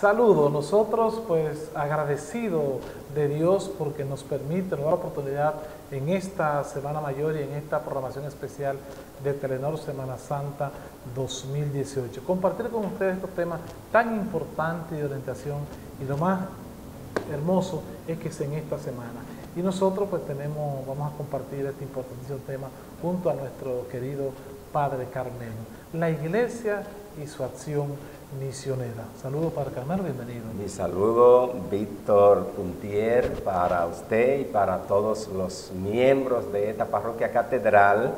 Saludos, nosotros pues agradecidos de Dios porque nos permite, nos la oportunidad en esta Semana Mayor y en esta programación especial de Telenor Semana Santa 2018. Compartir con ustedes estos temas tan importantes de orientación y lo más hermoso es que es en esta semana. Y nosotros pues tenemos, vamos a compartir este importantísimo tema junto a nuestro querido Padre Carmelo. La iglesia y su acción misionera. Saludos para Carmelo, bienvenido. Mi saludo, Víctor Puntier, para usted y para todos los miembros de esta parroquia catedral,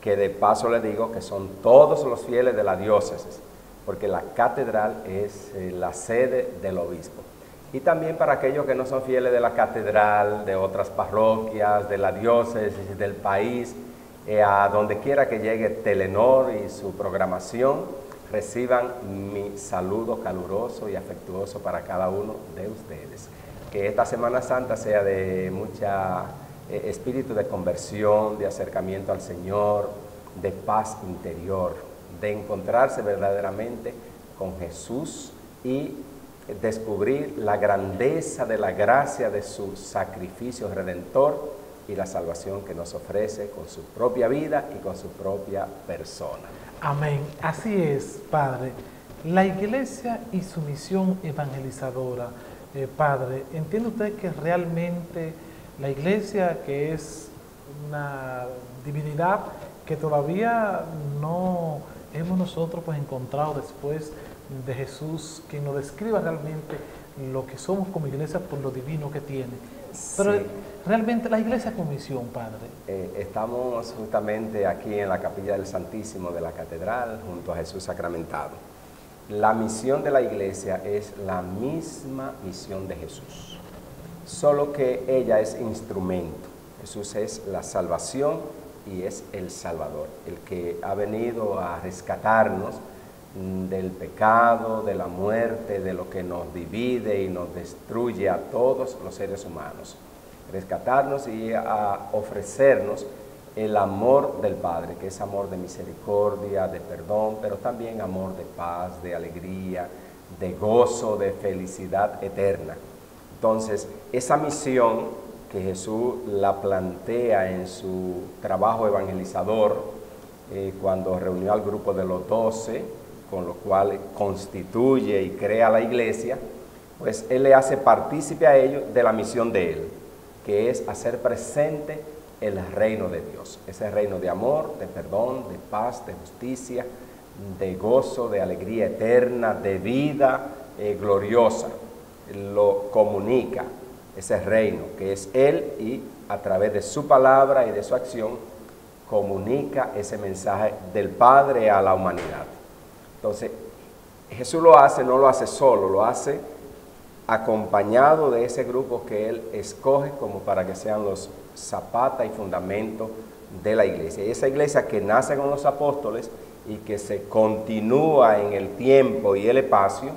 que de paso le digo que son todos los fieles de la diócesis, porque la catedral es eh, la sede del obispo. Y también para aquellos que no son fieles de la catedral, de otras parroquias, de la diócesis, del país, eh, a donde quiera que llegue Telenor y su programación, reciban mi saludo caluroso y afectuoso para cada uno de ustedes. Que esta Semana Santa sea de mucha eh, espíritu de conversión, de acercamiento al Señor, de paz interior, de encontrarse verdaderamente con Jesús y descubrir la grandeza de la gracia de su sacrificio redentor y la salvación que nos ofrece con su propia vida y con su propia persona. Amén. Así es, Padre. La iglesia y su misión evangelizadora, eh, Padre, ¿entiende usted que realmente la iglesia, que es una divinidad que todavía no hemos nosotros pues encontrado después de Jesús, que nos describa realmente lo que somos como iglesia por lo divino que tiene? Pero realmente la iglesia con misión, Padre. Eh, estamos justamente aquí en la capilla del Santísimo de la Catedral, junto a Jesús sacramentado. La misión de la iglesia es la misma misión de Jesús, solo que ella es instrumento. Jesús es la salvación y es el Salvador, el que ha venido a rescatarnos del pecado, de la muerte, de lo que nos divide y nos destruye a todos los seres humanos. Rescatarnos y a ofrecernos el amor del Padre, que es amor de misericordia, de perdón, pero también amor de paz, de alegría, de gozo, de felicidad eterna. Entonces, esa misión que Jesús la plantea en su trabajo evangelizador, eh, cuando reunió al grupo de los doce, con lo cual constituye y crea la iglesia, pues Él le hace partícipe a ellos de la misión de Él, que es hacer presente el reino de Dios, ese reino de amor, de perdón, de paz, de justicia, de gozo, de alegría eterna, de vida eh, gloriosa. Lo comunica ese reino que es Él y a través de su palabra y de su acción comunica ese mensaje del Padre a la humanidad. Entonces, Jesús lo hace, no lo hace solo, lo hace acompañado de ese grupo que Él escoge como para que sean los zapatas y fundamentos de la iglesia. Y esa iglesia que nace con los apóstoles y que se continúa en el tiempo y el espacio,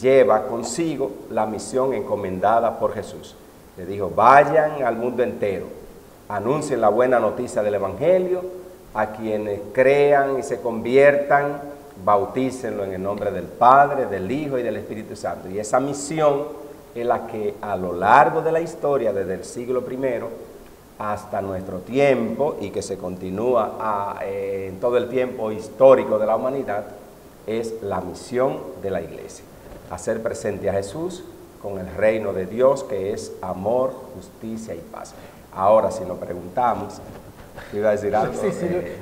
lleva consigo la misión encomendada por Jesús. Le dijo, vayan al mundo entero, anuncien la buena noticia del Evangelio a quienes crean y se conviertan bautícenlo en el nombre del Padre, del Hijo y del Espíritu Santo. Y esa misión es la que a lo largo de la historia, desde el siglo I hasta nuestro tiempo y que se continúa eh, en todo el tiempo histórico de la humanidad, es la misión de la iglesia. Hacer presente a Jesús con el reino de Dios que es amor, justicia y paz. Ahora, si nos preguntamos, iba a decir algo. Sí, sí, eh,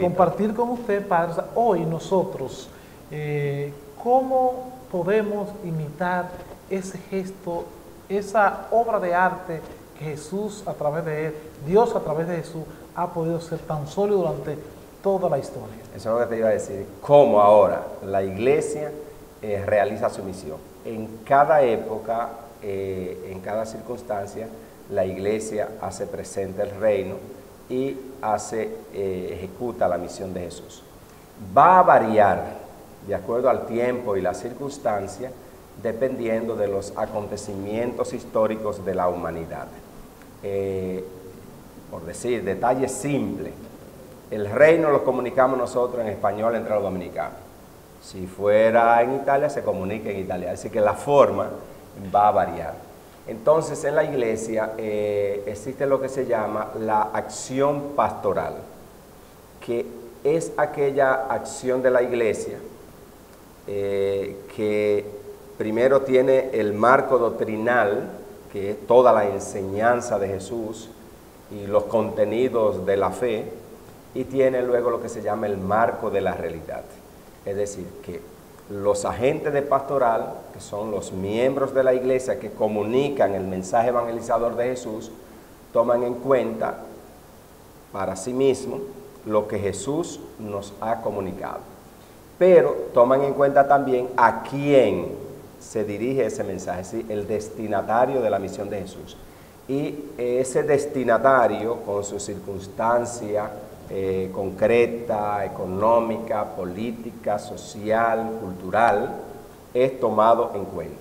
compartir con usted, Padre, hoy nosotros, eh, ¿cómo podemos imitar ese gesto, esa obra de arte que Jesús a través de él, Dios a través de Jesús, ha podido ser tan sólido durante toda la historia? Eso es lo que te iba a decir. ¿Cómo ahora la iglesia eh, realiza su misión? En cada época, en cada circunstancia, la iglesia hace presente el reino y hace, eh, ejecuta la misión de Jesús. Va a variar de acuerdo al tiempo y la circunstancia, dependiendo de los acontecimientos históricos de la humanidad. Eh, por decir, detalle simple, el reino lo comunicamos nosotros en español entre los dominicanos. Si fuera en Italia, se comunica en Italia. Así que la forma va a variar. Entonces, en la iglesia eh, existe lo que se llama la acción pastoral, que es aquella acción de la iglesia eh, que primero tiene el marco doctrinal, que es toda la enseñanza de Jesús y los contenidos de la fe, y tiene luego lo que se llama el marco de la realidad. Es decir, que los agentes de pastoral, que son los miembros de la iglesia que comunican el mensaje evangelizador de Jesús, toman en cuenta para sí mismos lo que Jesús nos ha comunicado. Pero toman en cuenta también a quién se dirige ese mensaje, el destinatario de la misión de Jesús. Y ese destinatario, con su circunstancia eh, concreta, económica, política, social, cultural, es tomado en cuenta.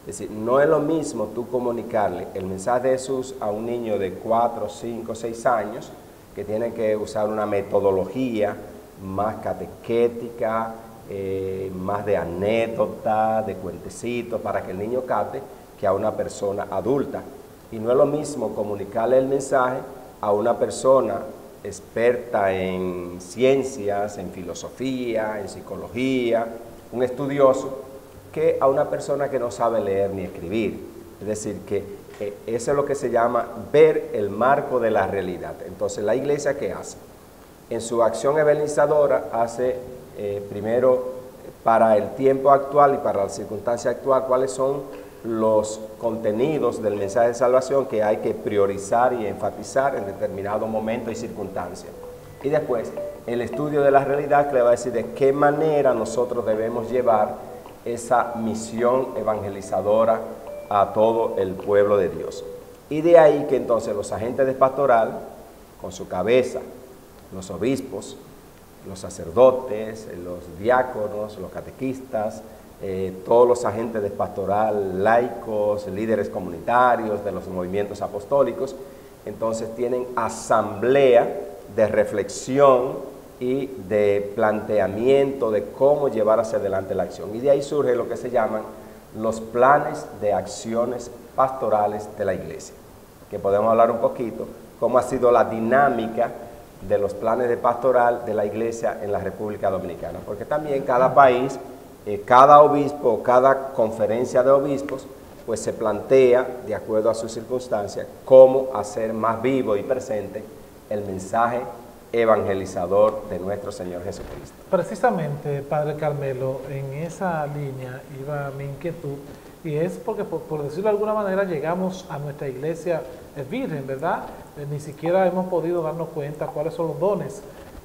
Es decir, no es lo mismo tú comunicarle el mensaje de Jesús a un niño de 4, 5, 6 años, que tiene que usar una metodología más catequética, eh, más de anécdota, de cuentecitos, para que el niño capte, que a una persona adulta. Y no es lo mismo comunicarle el mensaje a una persona experta en ciencias, en filosofía, en psicología, un estudioso, que a una persona que no sabe leer ni escribir. Es decir, que eh, eso es lo que se llama ver el marco de la realidad. Entonces, la iglesia, ¿qué hace? En su acción evangelizadora hace eh, primero para el tiempo actual y para la circunstancia actual cuáles son los contenidos del mensaje de salvación que hay que priorizar y enfatizar en determinado momento y circunstancia. Y después, el estudio de la realidad que le va a decir de qué manera nosotros debemos llevar esa misión evangelizadora a todo el pueblo de Dios. Y de ahí que entonces los agentes de pastoral, con su cabeza, los obispos, los sacerdotes, los diáconos, los catequistas, eh, todos los agentes de pastoral, laicos, líderes comunitarios de los movimientos apostólicos, entonces tienen asamblea de reflexión y de planteamiento de cómo llevar hacia adelante la acción. Y de ahí surge lo que se llaman los planes de acciones pastorales de la iglesia, que podemos hablar un poquito, cómo ha sido la dinámica de los planes de pastoral de la iglesia en la República Dominicana, porque también cada país eh, cada obispo, cada conferencia de obispos, pues se plantea, de acuerdo a sus circunstancias, cómo hacer más vivo y presente el mensaje evangelizador de nuestro Señor Jesucristo. Precisamente, Padre Carmelo, en esa línea iba mi inquietud, y es porque, por, decirlo de alguna manera, llegamos a nuestra iglesia virgen, ¿verdad? Eh, ni siquiera hemos podido darnos cuenta cuáles son los dones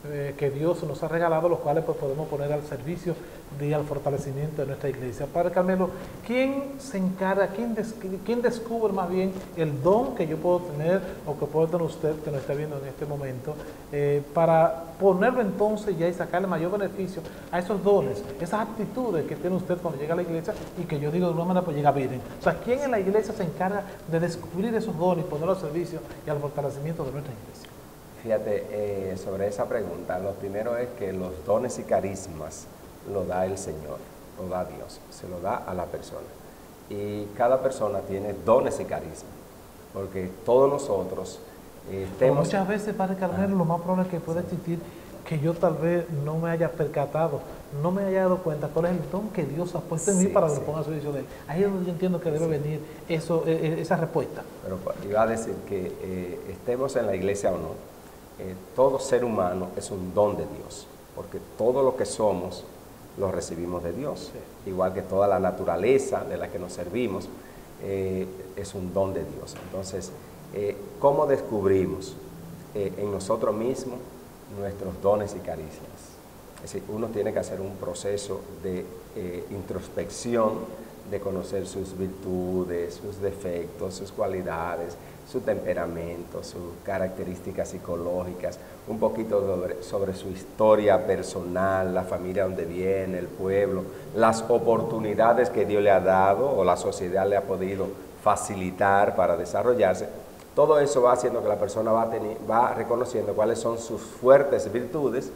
eh, que Dios nos ha regalado, los cuales pues, podemos poner al servicio y al fortalecimiento de nuestra iglesia. Padre Carmelo, ¿quién se encarga, quién, descubre más bien el don que yo puedo tener o que puede tener usted que nos está viendo en este momento eh, para ponerlo entonces ya y sacarle mayor beneficio a esos dones, esas actitudes que tiene usted cuando llega a la iglesia y que yo digo de alguna manera pues llega bien? O sea, ¿quién en la iglesia se encarga de descubrir esos dones y ponerlos al servicio y al fortalecimiento de nuestra iglesia? Fíjate, eh, sobre esa pregunta, lo primero es que los dones y carismas lo da el Señor, lo da Dios, se lo da a la persona. Y cada persona tiene dones y carismas, porque todos nosotros eh, tenemos... Muchas veces, Padre Carmelo, lo más probable es que pueda existir que yo tal vez no me haya percatado, no me haya dado cuenta cuál es el don que Dios ha puesto en mí para que lo ponga a servicio de Él. Ahí es donde yo entiendo que debe venir eso, e, e, esa respuesta. Pero iba a decir que eh, estemos en la iglesia o no, eh, todo ser humano es un don de Dios, porque todo lo que somos lo recibimos de Dios, igual que toda la naturaleza de la que nos servimos eh, es un don de Dios. Entonces, eh, ¿cómo descubrimos en nosotros mismos nuestros dones y carismas? Es decir, uno tiene que hacer un proceso de introspección, de conocer sus virtudes, sus defectos, sus cualidades, su temperamento, sus características psicológicas, un poquito sobre, su historia personal, la familia donde viene, el pueblo, las oportunidades que Dios le ha dado o la sociedad le ha podido facilitar para desarrollarse. Todo eso va haciendo que la persona va, reconociendo cuáles son sus fuertes virtudes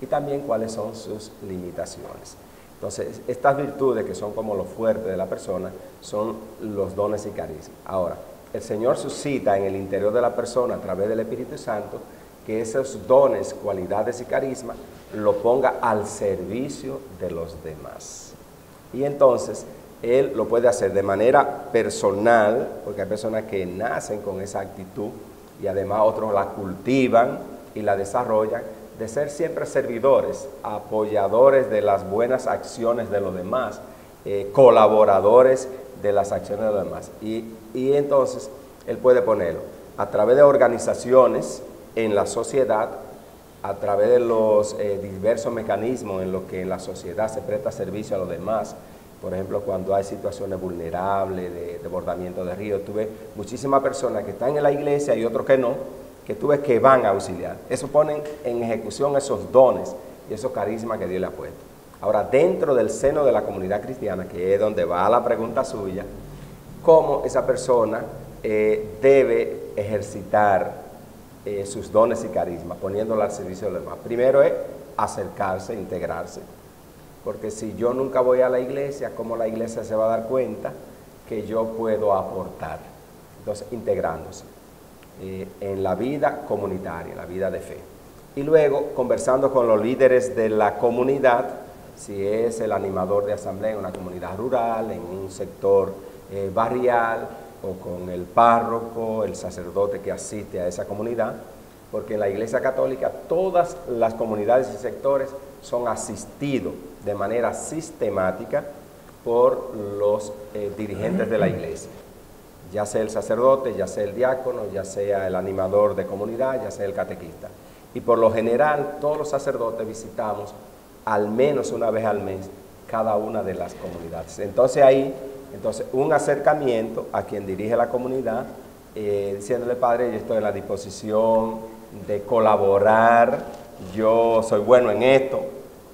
y también cuáles son sus limitaciones. Entonces, estas virtudes que son como lo fuerte de la persona son los dones y carismas. Ahora, el Señor suscita en el interior de la persona a través del Espíritu Santo que esos dones, cualidades y carismas lo ponga al servicio de los demás. Y entonces él lo puede hacer de manera personal, porque hay personas que nacen con esa actitud y además otros la cultivan y la desarrollan, de ser siempre servidores, apoyadores de las buenas acciones de los demás, eh, colaboradores de las acciones de los demás. Y, y entonces él puede ponerlo a través de organizaciones en la sociedad, a través de los eh, diversos mecanismos en los que la sociedad se presta servicio a los demás, por ejemplo, cuando hay situaciones vulnerables de desbordamiento de ríos, tuve muchísimas personas que están en la iglesia y otros que no, que tuve que van a auxiliar. Eso ponen en ejecución esos dones y esos carismas que Dios le ha puesto. Ahora, dentro del seno de la comunidad cristiana, que es donde va la pregunta suya, ¿cómo esa persona eh, debe ejercitar eh, sus dones y carismas, poniéndolo al servicio de los demás. Primero es acercarse, integrarse. Porque si yo nunca voy a la iglesia, ¿cómo la iglesia se va a dar cuenta que yo puedo aportar? Entonces, integrándose eh, en la vida comunitaria, la vida de fe. Y luego, conversando con los líderes de la comunidad, si es el animador de asamblea en una comunidad rural, en un sector eh, barrial, o con el párroco, el sacerdote que asiste a esa comunidad, porque en la Iglesia Católica todas las comunidades y sectores son asistidos de manera sistemática por los eh, dirigentes de la Iglesia, ya sea el sacerdote, ya sea el diácono, ya sea el animador de comunidad, ya sea el catequista. Y por lo general todos los sacerdotes visitamos al menos una vez al mes cada una de las comunidades. Entonces ahí entonces, un acercamiento a quien dirige la comunidad, eh, diciéndole, Padre, yo estoy en la disposición de colaborar, yo soy bueno en esto,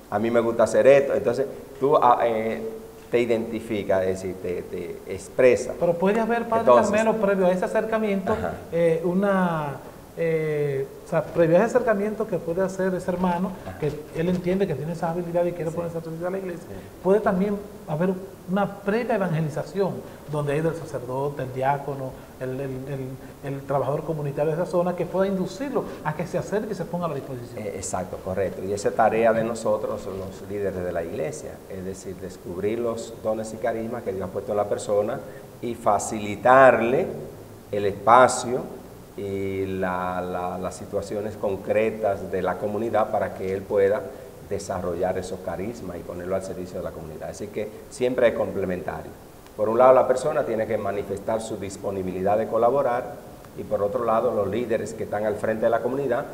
a mí me gusta hacer esto. Entonces, tú ah, eh, te identificas, es decir, te, te expresas. Pero puede haber, Padre Carmelo, previo a ese acercamiento, eh, una eh, o sea, previo a ese acercamiento que puede hacer ese hermano, que él entiende que tiene esa habilidad y quiere ponerse a servicio a la iglesia, puede también haber una previa evangelización, donde hay del sacerdote, el diácono, el, trabajador comunitario de esa zona, que pueda inducirlo a que se acerque y se ponga a la disposición. Eh, exacto, correcto. Y esa tarea de nosotros, los líderes de la iglesia, es decir, descubrir los dones y carismas que Dios ha puesto en la persona y facilitarle el espacio y las situaciones concretas de la comunidad para que él pueda desarrollar esos carismas y ponerlo al servicio de la comunidad. Así que siempre es complementario. Por un lado la persona tiene que manifestar su disponibilidad de colaborar y por otro lado los líderes que están al frente de la comunidad,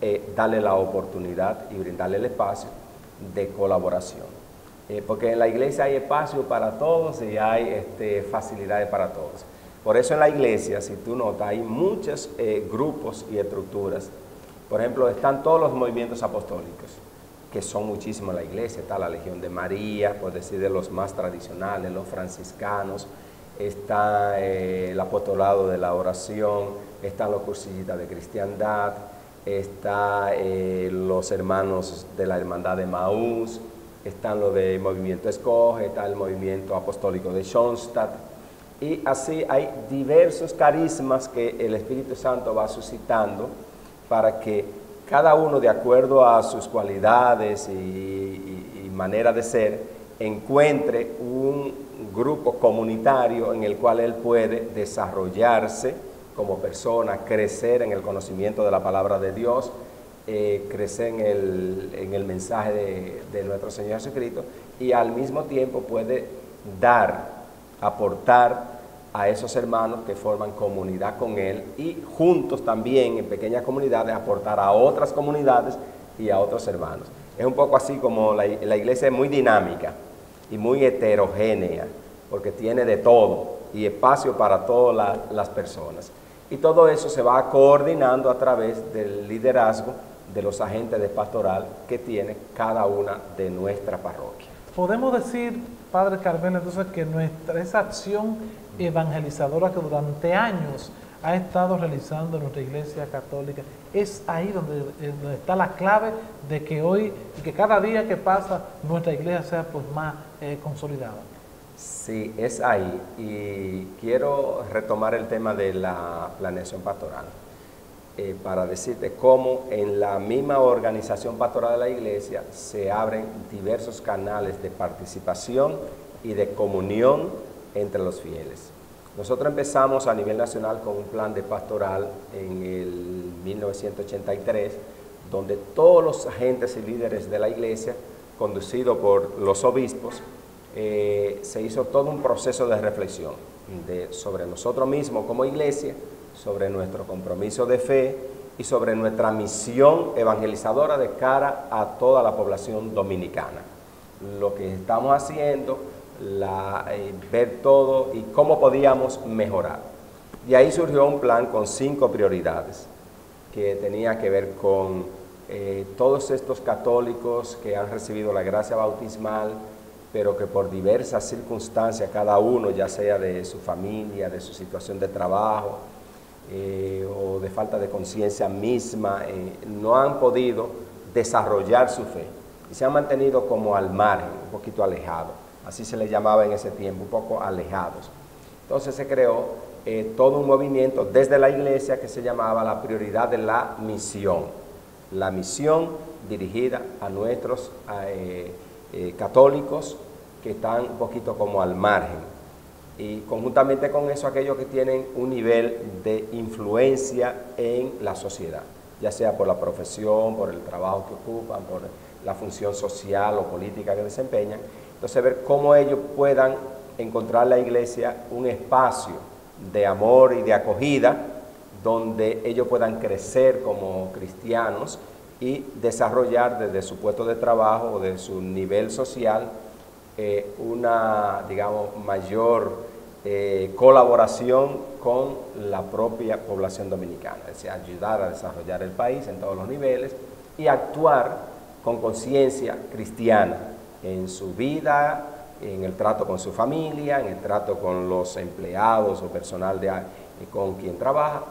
eh, darle la oportunidad y brindarle el espacio de colaboración. Eh, porque en la iglesia hay espacio para todos y hay este, facilidades para todos. Por eso en la iglesia, si tú notas, hay muchos eh, grupos y estructuras. Por ejemplo, están todos los movimientos apostólicos, que son muchísimos la iglesia. Está la Legión de María, por decir de los más tradicionales, los franciscanos. Está eh, el apostolado de la oración, están los cursillistas de cristiandad, están eh, los hermanos de la hermandad de Maús, están los del movimiento Escoge, está el movimiento apostólico de Schoenstatt y así hay diversos carismas que el Espíritu Santo va suscitando para que cada uno, de acuerdo a sus cualidades y, manera de ser, encuentre un grupo comunitario en el cual él puede desarrollarse como persona, crecer en el conocimiento de la palabra de Dios, eh, crecer en el, mensaje de, de nuestro Señor Jesucristo y al mismo tiempo puede dar aportar a esos hermanos que forman comunidad con Él y juntos también en pequeñas comunidades aportar a otras comunidades y a otros hermanos. Es un poco así como la, iglesia es muy dinámica y muy heterogénea, porque tiene de todo y espacio para todas las personas. Y todo eso se va coordinando a través del liderazgo de los agentes de pastoral que tiene cada una de nuestra parroquia. Podemos decir, Padre Carmen, entonces que nuestra, esa acción evangelizadora que durante años ha estado realizando nuestra Iglesia Católica. Es ahí donde, eh, está la clave de que hoy y que cada día que pasa nuestra Iglesia sea pues más eh, consolidada. Sí, es ahí. Y quiero retomar el tema de la planeación pastoral. Eh, para decirte cómo en la misma organización pastoral de la iglesia se abren diversos canales de participación y de comunión entre los fieles. Nosotros empezamos a nivel nacional con un plan de pastoral en el 1983, donde todos los agentes y líderes de la iglesia, conducido por los obispos, eh, se hizo todo un proceso de reflexión sobre nosotros mismos como iglesia, sobre nuestro compromiso de fe y sobre nuestra misión evangelizadora de cara a toda la población dominicana. Lo que estamos haciendo, la, eh, ver todo y cómo podíamos mejorar. De ahí surgió un plan con cinco prioridades que tenía que ver con eh, todos estos católicos que han recibido la gracia bautismal, pero que por diversas circunstancias, cada uno, ya sea de su familia, de su situación de trabajo, eh, o de falta de conciencia misma, eh, no han podido desarrollar su fe y se han mantenido como al margen, un poquito alejados. Así se les llamaba en ese tiempo, un poco alejados. Entonces se creó eh, todo un movimiento desde la iglesia que se llamaba la prioridad de la misión. La misión dirigida a nuestros católicos que están un poquito como al margen y conjuntamente con eso aquellos que tienen un nivel de influencia en la sociedad, ya sea por la profesión, por el trabajo que ocupan, por la función social o política que desempeñan. Entonces ver cómo ellos puedan encontrar la iglesia un espacio de amor y de acogida donde ellos puedan crecer como cristianos y desarrollar desde su puesto de trabajo o de su nivel social eh, una, digamos, mayor eh, colaboración con la propia población dominicana, es decir, ayudar a desarrollar el país en todos los niveles y actuar con conciencia cristiana en su vida, en el trato con su familia, en el trato con los empleados o personal de, con quien trabaja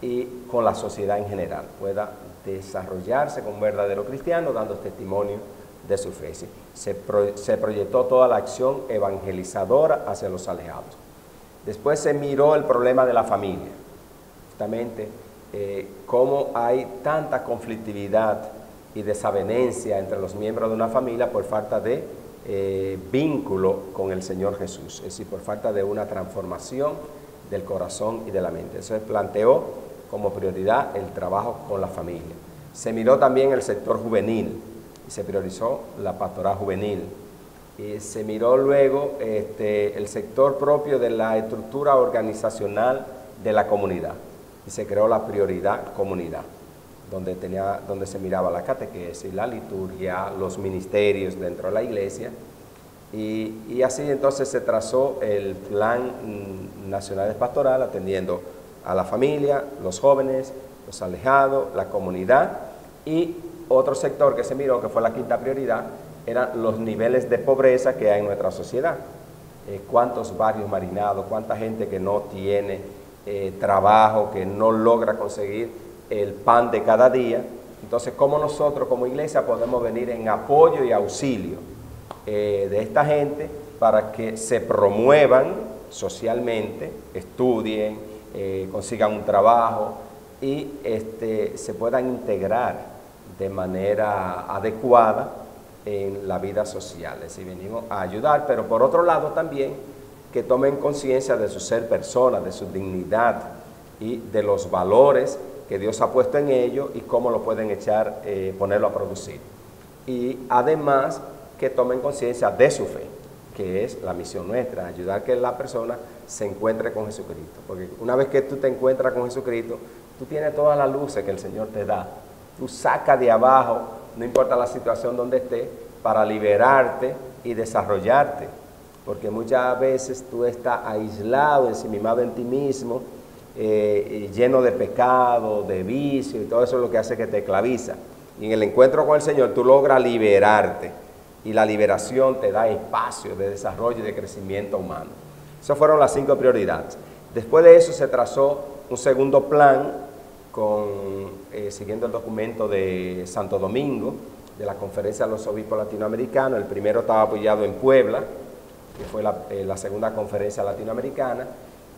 y con la sociedad en general, pueda desarrollarse como verdadero cristiano dando testimonio de su fe. Se, se proyectó toda la acción evangelizadora hacia los alejados. Después se miró el problema de la familia, justamente eh, cómo hay tanta conflictividad y desavenencia entre los miembros de una familia por falta de eh, vínculo con el Señor Jesús, es decir, por falta de una transformación del corazón y de la mente. Eso se planteó como prioridad el trabajo con la familia. Se miró también el sector juvenil, se priorizó la pastoral juvenil. Se miró luego este, el sector propio de la estructura organizacional de la comunidad y se creó la prioridad comunidad, donde, tenía, donde se miraba la catequesis, la liturgia, los ministerios dentro de la iglesia. Y, y así entonces se trazó el plan nacional de pastoral atendiendo a la familia, los jóvenes, los alejados, la comunidad y otro sector que se miró, que fue la quinta prioridad, eran los niveles de pobreza que hay en nuestra sociedad. Eh, cuántos barrios marinados, cuánta gente que no tiene eh, trabajo, que no logra conseguir el pan de cada día. Entonces, ¿cómo nosotros como iglesia podemos venir en apoyo y auxilio eh, de esta gente para que se promuevan socialmente, estudien, consigan un trabajo y este, se puedan integrar de manera adecuada en la vida social. Es decir, venimos a ayudar, pero por otro lado también que tomen conciencia de su ser persona, de su dignidad y de los valores que Dios ha puesto en ellos y cómo lo pueden echar, eh, ponerlo a producir. Y además que tomen conciencia de su fe, que es la misión nuestra, ayudar que la persona se encuentre con Jesucristo. Porque una vez que tú te encuentras con Jesucristo, tú tienes todas las luces que el Señor te da tú sacas de abajo, no importa la situación donde estés, para liberarte y desarrollarte. Porque muchas veces tú estás aislado, ensimimado en ti mismo, eh, lleno de pecado, de vicio, y todo eso es lo que hace que te claviza. Y en el encuentro con el Señor tú logras liberarte. Y la liberación te da espacio de desarrollo y de crecimiento humano. Esas fueron las cinco prioridades. Después de eso se trazó un segundo plan con, eh, siguiendo el documento de Santo Domingo, de la Conferencia de los Obispos Latinoamericanos. El primero estaba apoyado en Puebla, que fue la, eh, segunda conferencia latinoamericana.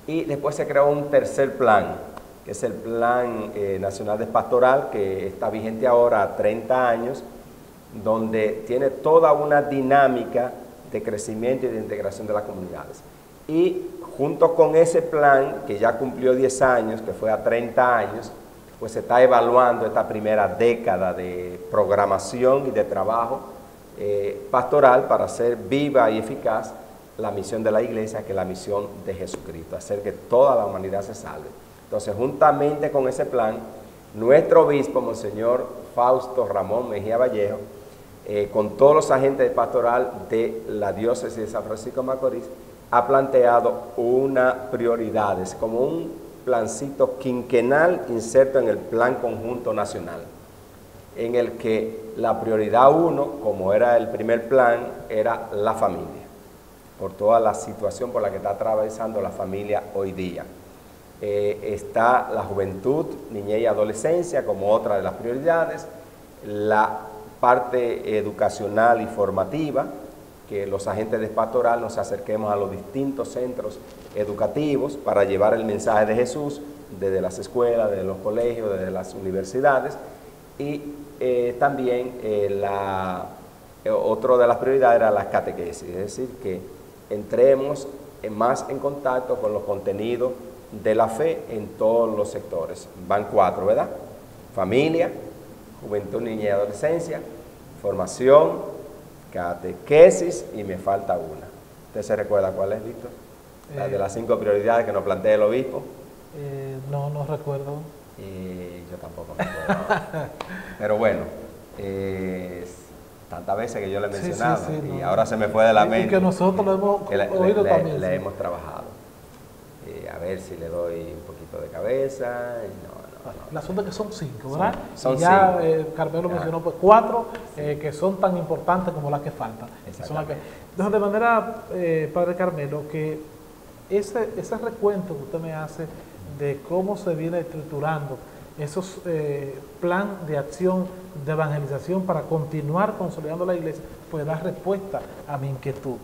Y después se creó un tercer plan, que es el Plan eh, Nacional de Pastoral, que está vigente ahora a 30 años, donde tiene toda una dinámica de crecimiento y de integración de las comunidades. Y junto con ese plan, que ya cumplió 10 años, que fue a 30 años, pues se está evaluando esta primera década de programación y de trabajo eh, pastoral para hacer viva y eficaz la misión de la iglesia, que es la misión de Jesucristo, hacer que toda la humanidad se salve. Entonces, juntamente con ese plan, nuestro obispo, Monseñor Fausto Ramón Mejía Vallejo, eh, con todos los agentes pastoral de la diócesis de San Francisco de Macorís, ha planteado una prioridad, es como un plancito quinquenal inserto en el Plan Conjunto Nacional, en el que la prioridad uno, como era el primer plan, era la familia por toda la situación por la que está atravesando la familia hoy día. Eh, está la juventud, niñez y adolescencia como otra de las prioridades, la parte educacional y formativa, que los agentes de pastoral nos acerquemos a los distintos centros educativos para llevar el mensaje de Jesús desde las escuelas, desde los colegios, desde las universidades y eh, también eh, la, otro de las prioridades era la catequesis, es decir, que entremos más en contacto con los contenidos de la fe en todos los sectores. Van cuatro, ¿verdad? Familia, juventud, niñez y adolescencia, formación, catequesis y me falta una. ¿Usted se recuerda cuál es, Víctor? La de eh, las cinco prioridades que nos plantea el obispo. Eh, no, no recuerdo. Y yo tampoco me acuerdo. Pero bueno, eh, tantas veces que yo le he mencionado y ahora se me fue de la mente. Y que nosotros lo hemos oído también. Le hemos trabajado. Eh, a ver si le doy un poquito de cabeza. No, El asunto es que son cinco, ¿verdad? Son, y ya eh, Carmelo mencionó pues, cuatro eh, que son tan importantes como las que faltan. entonces, de manera, Padre Carmelo, que ese, ese recuento que usted me hace de cómo se viene estructurando esos eh, plan de acción de evangelización para continuar consolidando la iglesia, pues da respuesta a mi inquietud.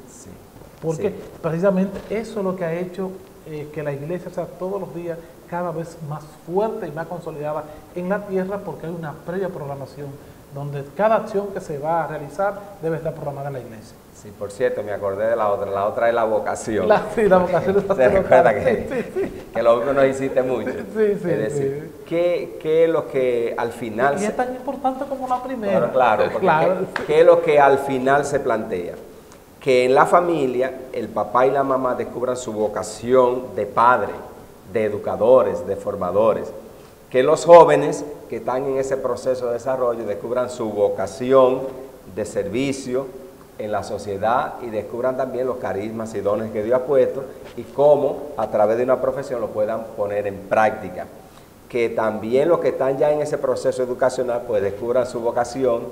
Porque precisamente eso es lo que ha hecho eh, que la iglesia sea todos los días cada vez más fuerte y más consolidada en la tierra porque hay una previa programación donde cada acción que se va a realizar debe estar programada en la iglesia. Sí, por cierto, me acordé de la otra. La otra es la vocación. sí, la vocación es ¿Se recuerda que, que lo que no hiciste mucho? Sí, sí, es decir, ¿qué, ¿qué, es lo que al final... Y es tan importante como la primera. claro, claro. ¿qué, ¿qué es lo que al final se plantea? Que en la familia el papá y la mamá descubran su vocación de padre, de educadores, de formadores. Que los jóvenes que están en ese proceso de desarrollo descubran su vocación de servicio, en la sociedad y descubran también los carismas y dones que Dios ha puesto y cómo a través de una profesión lo puedan poner en práctica. Que también los que están ya en ese proceso educacional pues descubran su vocación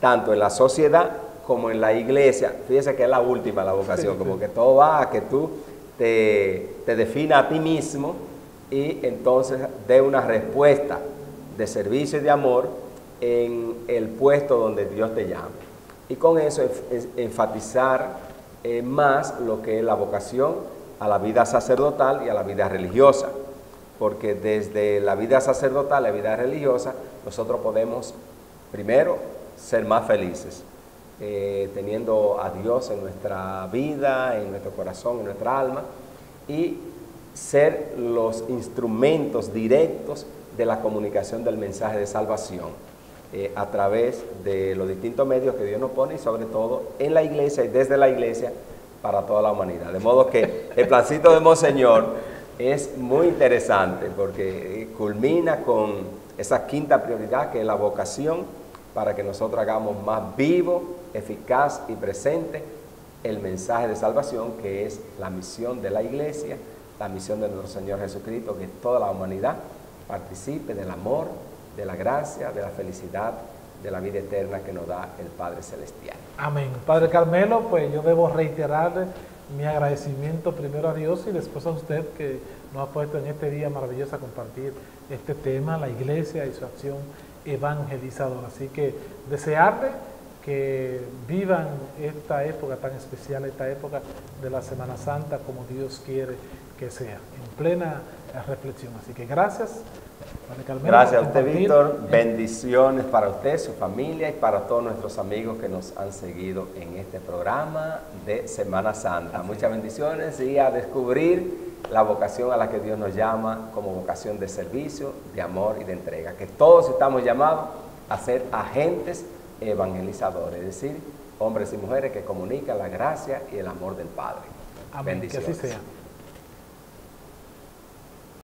tanto en la sociedad como en la iglesia. Fíjese que es la última la vocación, como que todo va a que tú te, te definas a ti mismo y entonces dé una respuesta de servicio y de amor en el puesto donde Dios te llama y con eso enfatizar eh, más lo que es la vocación a la vida sacerdotal y a la vida religiosa, porque desde la vida sacerdotal la vida religiosa nosotros podemos primero ser más felices, eh, teniendo a Dios en nuestra vida, en nuestro corazón, en nuestra alma, y ser los instrumentos directos de la comunicación del mensaje de salvación. Eh, a través de los distintos medios que Dios nos pone y sobre todo en la iglesia y desde la iglesia para toda la humanidad. De modo que el plancito de Monseñor es muy interesante porque eh, culmina con esa quinta prioridad que es la vocación para que nosotros hagamos más vivo, eficaz y presente el mensaje de salvación que es la misión de la iglesia, la misión de nuestro Señor Jesucristo, que toda la humanidad participe del amor, de la gracia, de la felicidad, de la vida eterna que nos da el Padre Celestial. Amén. Padre Carmelo, pues yo debo reiterarle mi agradecimiento primero a Dios y después a usted que nos ha puesto en este día maravilloso a compartir este tema, la iglesia y su acción evangelizadora. Así que desearle que vivan esta época tan especial, esta época de la Semana Santa como Dios quiere que sea, en plena reflexión. Así que gracias. Gracias a usted, Víctor. Bendiciones para usted, su familia y para todos nuestros amigos que nos han seguido en este programa de Semana Santa. Muchas bendiciones y a descubrir la vocación a la que Dios nos llama como vocación de servicio, de amor y de entrega. Que todos estamos llamados a ser agentes evangelizadores, es decir, hombres y mujeres que comunican la gracia y el amor del Padre. Amén. Que así sea.